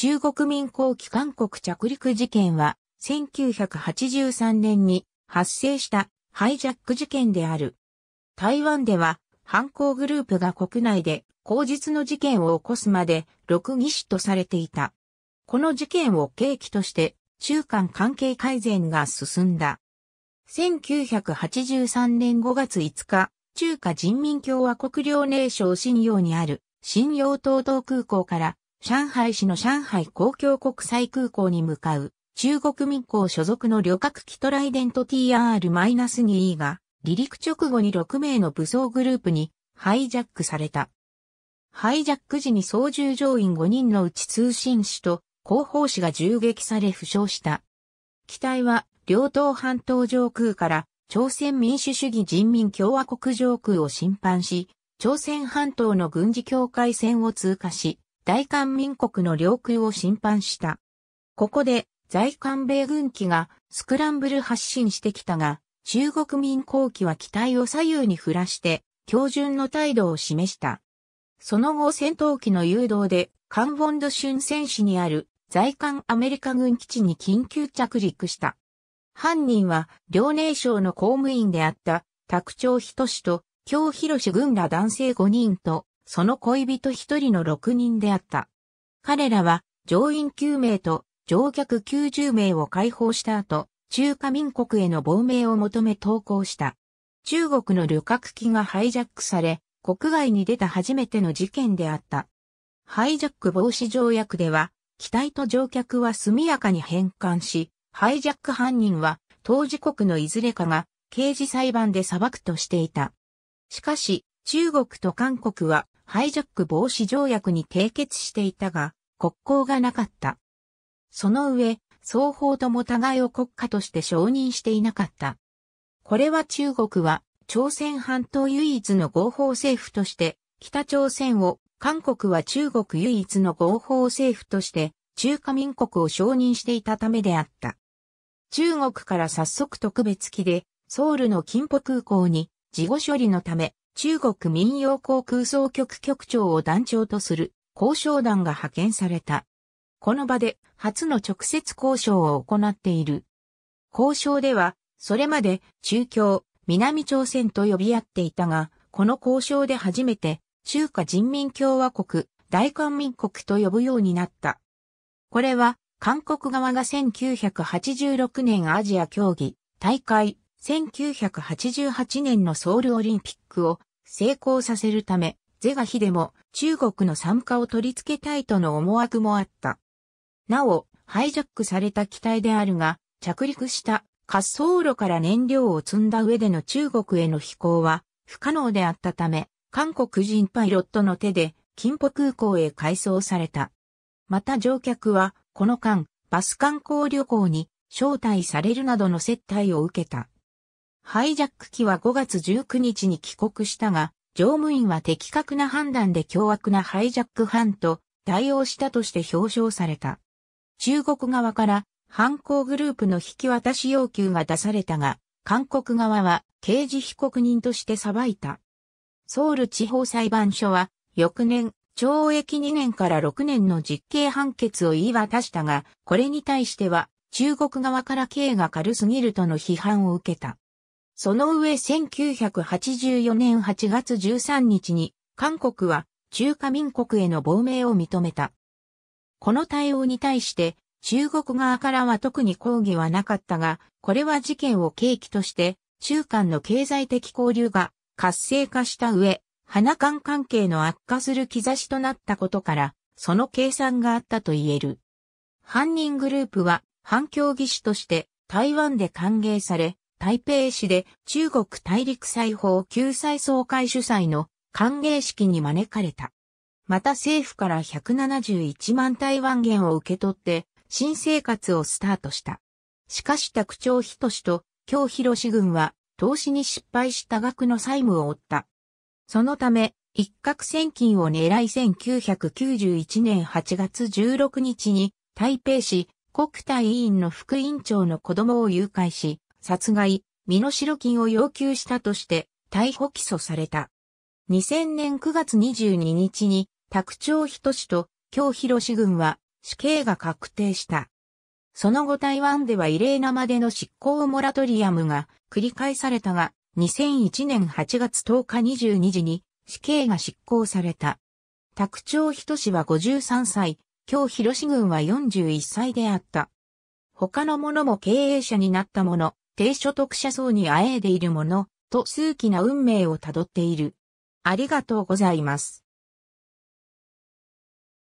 中国民航機韓国着陸事件は1983年に発生したハイジャック事件である。台湾では犯行グループが国内で口実の事件を起こすまで6義手とされていた。この事件を契機として中間関係改善が進んだ。1983年5月5日、中華人民共和国遼寧省新陽にある新陽東道空港から上海市の上海公共国際空港に向かう中国民航所属の旅客機トライデント TR-2E が離陸直後に6名の武装グループにハイジャックされた。ハイジャック時に操縦乗員5人のうち通信士と広報士が銃撃され負傷した。機体は両党半島上空から朝鮮民主主義人民共和国上空を侵犯し、朝鮮半島の軍事境界線を通過し、大韓民国の領空を侵犯した。ここで在韓米軍機がスクランブル発進してきたが、中国民航機は機体を左右に振らして、標準の態度を示した。その後戦闘機の誘導で、カンボンド春戦市にある在韓アメリカ軍基地に緊急着陸した。犯人は、遼寧省の公務員であった、卓長仁氏と、京広志軍ら男性5人と、その恋人1人の6人であった。彼らは、乗員9名と乗客90名を解放した後、中華民国への亡命を求め投降した。中国の旅客機がハイジャックされ、国外に出た初めての事件であった。ハイジャック防止条約では、機体と乗客は速やかに返還し、ハイジャック犯人は当事国のいずれかが刑事裁判で裁くとしていた。しかし、中国と韓国はハイジャック防止条約に締結していたが、国交がなかった。その上、双方とも互いを国家として承認していなかった。これは中国は朝鮮半島唯一の合法政府として北朝鮮を、韓国は中国唯一の合法政府として中華民国を承認していたためであった。中国から早速特別機でソウルの金浦空港に事後処理のため中国民謡航空総局局長を団長とする交渉団が派遣された。この場で初の直接交渉を行っている。交渉では、それまで中共、南朝鮮と呼び合っていたが、この交渉で初めて中華人民共和国、大韓民国と呼ぶようになった。これは、韓国側が1986年アジア競技大会、1988年のソウルオリンピックを成功させるため、ゼガヒでも中国の参加を取り付けたいとの思惑もあった。なお、ハイジャックされた機体であるが、着陸した滑走路から燃料を積んだ上での中国への飛行は不可能であったため、韓国人パイロットの手で金浦空港へ改装された。また乗客は、この間、バス観光旅行に招待されるなどの接待を受けた。ハイジャック機は5月19日に帰国したが、乗務員は的確な判断で凶悪なハイジャック犯と対応したとして表彰された。中国側から犯行グループの引き渡し要求が出されたが、韓国側は刑事被告人として裁いた。ソウル地方裁判所は翌年懲役2年から6年の実刑判決を言い渡したが、これに対しては中国側から刑が軽すぎるとの批判を受けた。その上1984年8月13日に韓国は中華民国への亡命を認めた。この対応に対して中国側からは特に抗議はなかったが、これは事件を契機として中間の経済的交流が活性化した上、花間関係の悪化する兆しとなったことから、その計算があったと言える。犯人グループは反共義士として台湾で歓迎され、台北市で中国大陸裁縫救済総会主催の歓迎式に招かれた。また政府から171万台湾元を受け取って新生活をスタートした。しかし宅長仁氏と京広志軍は投資に失敗した額の債務を負った。そのため、一攫千金を狙い1991年8月16日に台北市国対委員の副委員長の子供を誘拐し、殺害、身代金を要求したとして逮捕起訴された。2000年9月22日に、卓長仁氏と京広志軍は、死刑が確定した。その後台湾では異例なまでの執行モラトリアムが繰り返されたが、2001年8月10日22時に死刑が執行された。卓長人氏は53歳、今日広志軍は41歳であった。他の者も経営者になった者、低所得者層にあえいでいるもの、と数奇な運命をたどっている。ありがとうございます。